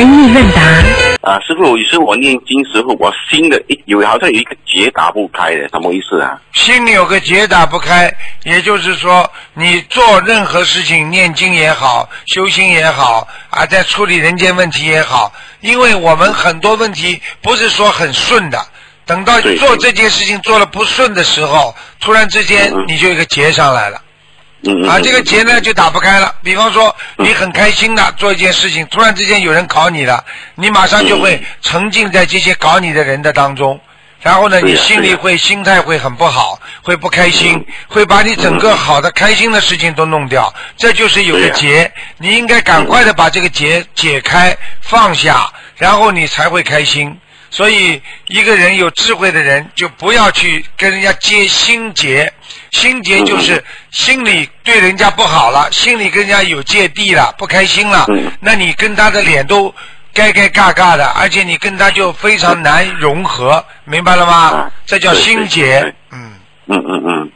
意问答。啊，师傅，有时我念经时候，我心的一有好像有一个结打不开的，什么意思啊？心里有个结打不开，也就是说，你做任何事情，念经也好，修心也好，啊，在处理人间问题也好，因为我们很多问题不是说很顺的，等到做这件事情做了不顺的时候，突然之间嗯你就有一个结上来了。嗯啊，这个结呢就打不开了。比方说，你很开心的做一件事情，突然之间有人搞你了，你马上就会沉浸在这些搞你的人的当中，然后呢，你心里会心态会很不好，会不开心，会把你整个好的开心的事情都弄掉。这就是有个结，你应该赶快的把这个结解开放下，然后你才会开心。所以，一个人有智慧的人，就不要去跟人家结心结。心结就是心里对人家不好了，心里跟人家有芥蒂了，不开心了嗯，那你跟他的脸都该该尬尬的，而且你跟他就非常难融合，明白了吗啊？这叫心结。嗯，嗯嗯嗯，